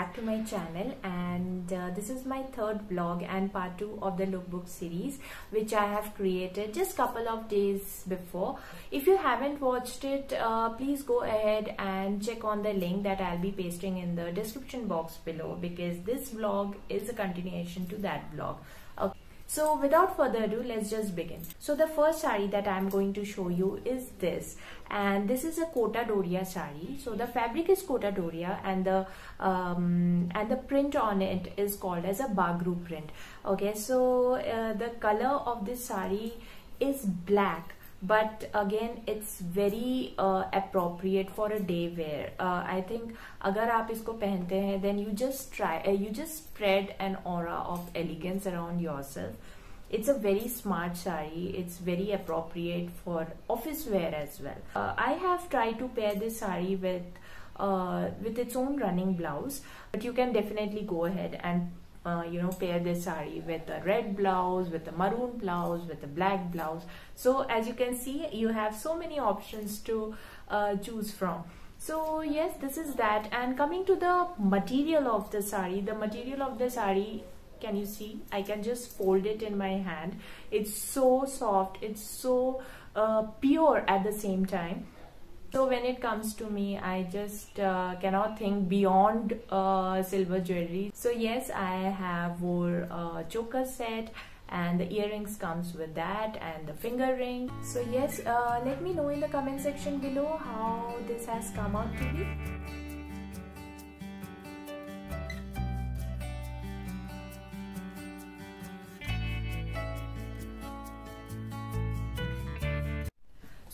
back to my channel and uh, this is my third vlog and part 2 of the lookbook series which I have created just couple of days before. If you haven't watched it uh, please go ahead and check on the link that I'll be pasting in the description box below because this vlog is a continuation to that vlog. So without further ado, let's just begin. So the first sari that I'm going to show you is this and this is a Kota Doria sari. So the fabric is Kota Doria and the um, and the print on it is called as a Bagru print. Okay, so uh, the color of this sari is black but again it's very uh, appropriate for a day wear. Uh, i think agar aap isko pehante hain then you just try uh, you just spread an aura of elegance around yourself. It's a very smart sari. It's very appropriate for office wear as well. Uh, i have tried to pair this sari with uh, with its own running blouse but you can definitely go ahead and uh, you know pair this sari with a red blouse with a maroon blouse with a black blouse. So as you can see you have so many options to uh, choose from. So yes this is that. And coming to the material of the sari the material of the sari can you see? I can just fold it in my hand. It's so soft. It's so uh, pure at the same time so when it comes to me, I just uh, cannot think beyond uh, silver jewelry. So yes, I have wore a choker set and the earrings comes with that and the finger ring. So yes, uh, let me know in the comment section below how this has come out to be.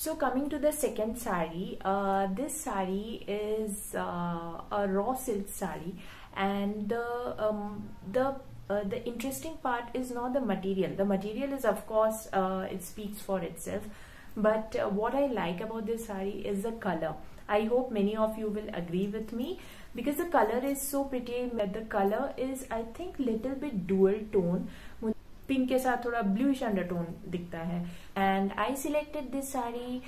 So coming to the second sari, uh, this sari is uh, a raw silk sari and the, um, the uh, the interesting part is not the material. The material is of course, uh, it speaks for itself. But uh, what I like about this sari is the color. I hope many of you will agree with me because the color is so pretty. The color is I think little bit dual tone pink के साथ थोड़ा bluish undertone दिखता है। And I selected this sari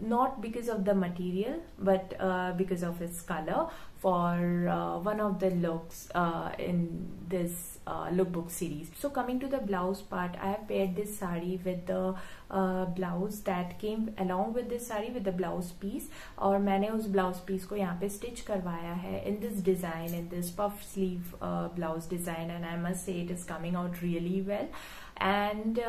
not because of the material but uh, because of its color for uh, one of the looks uh, in this uh, lookbook series so coming to the blouse part i have paired this sari with the uh, blouse that came along with this sari with the blouse piece और मैंने उस blouse piece को यहाँ पे stitch करवाया है in this design in this puff sleeve blouse design and I must say it is coming out really well And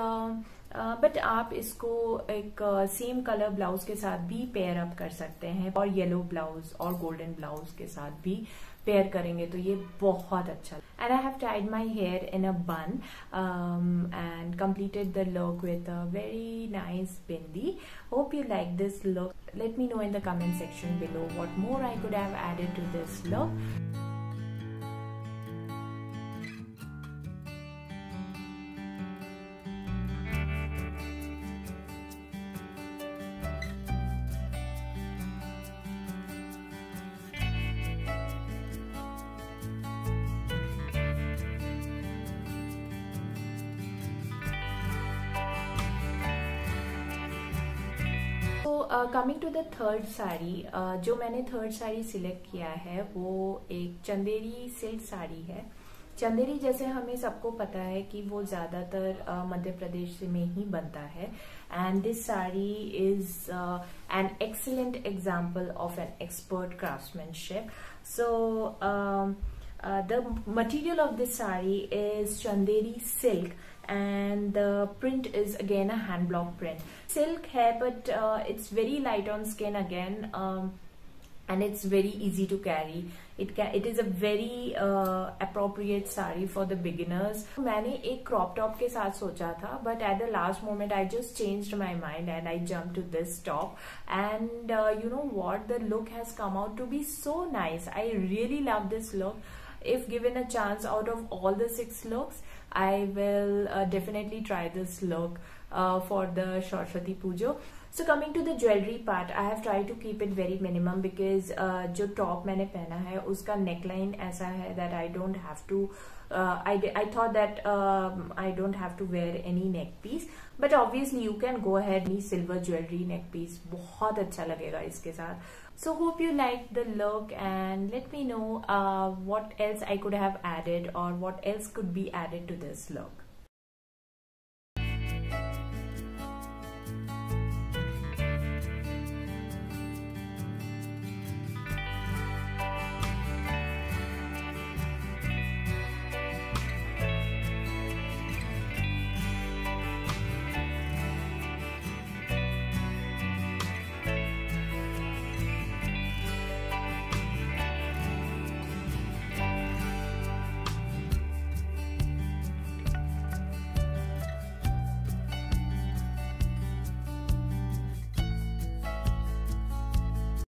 but uh, आप इसको एक सेम कलर ब्लाउज के साथ भी पेयर अप कर सकते हैं और येलो ब्लाउज और गोल्डन ब्लाउज के साथ भी पेयर करेंगे तो ये बहुत अच्छा and I have tied my hair in a bun and completed the look with a very nice bindi hope you like this look let me know in the comment section below what more I could have added to this look coming to the third sari जो मैंने third sari select किया है वो एक Chanderi silk sari है। चंदेरी जैसे हमें सबको पता है कि वो ज़्यादातर uh, मध्य प्रदेश में ही बनता है। And this sari is an excellent example of an expert craftsmanship so the material of this sari is Chanderi silk and the print is again a hand block print silk hair but uh, it's very light on skin again um, and it's very easy to carry it can it is a very uh, appropriate sari for the beginners मैंने एक crop top के साथ सोचा था but at the last moment I just changed my mind and I jumped to this top and uh, you know what the look has come out to be so nice I really love this look if given a chance out of all the six looks I will uh, definitely try this look uh, for the Sharshati Puja. So coming to the jewellery part I have try to keep it very minimum because जो top मैंने पहना है उसका neckline ऐसा है that I don't have to I thought that I don't have to wear any neck piece but obviously you can go ahead any silver jewellery neck piece बहुत अच्छा लगेगा इसके साथ. So hope you liked the look and let me know uh, what else I could have added or what else could be added to this look